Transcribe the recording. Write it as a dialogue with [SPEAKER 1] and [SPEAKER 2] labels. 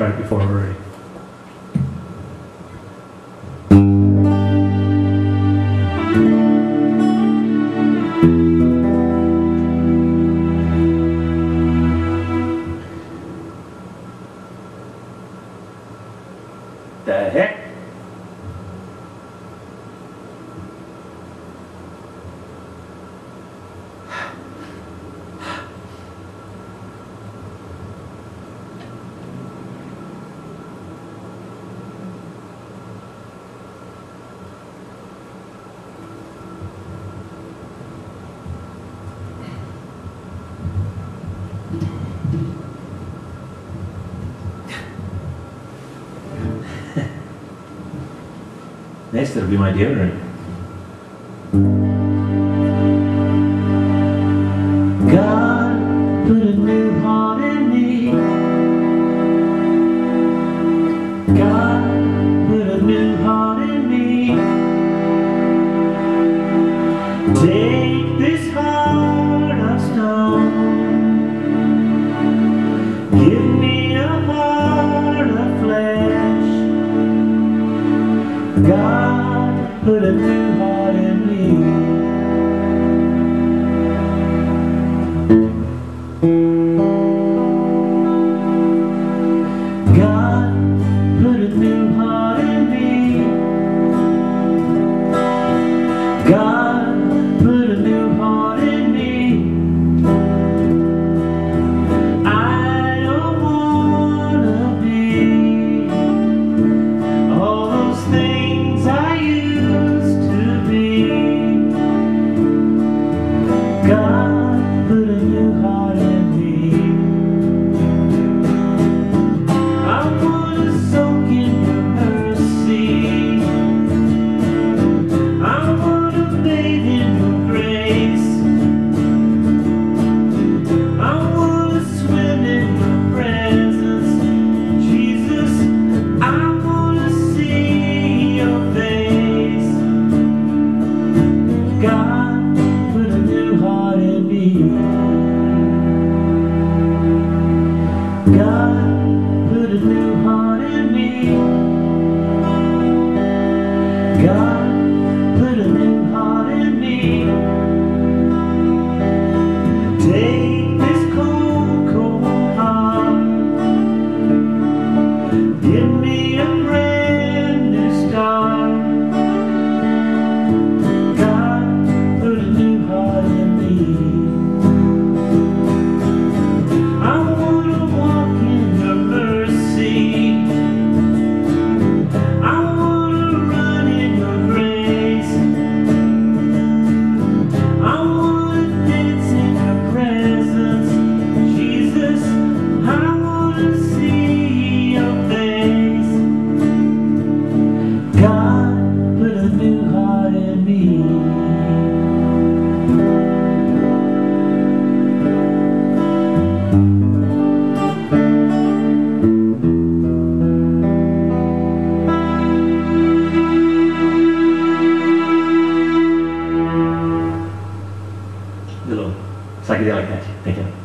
[SPEAKER 1] tried it before already. The heck? Next, it'll be my deodorant. God put a new heart in me. God God put a new Give me psychedelic you.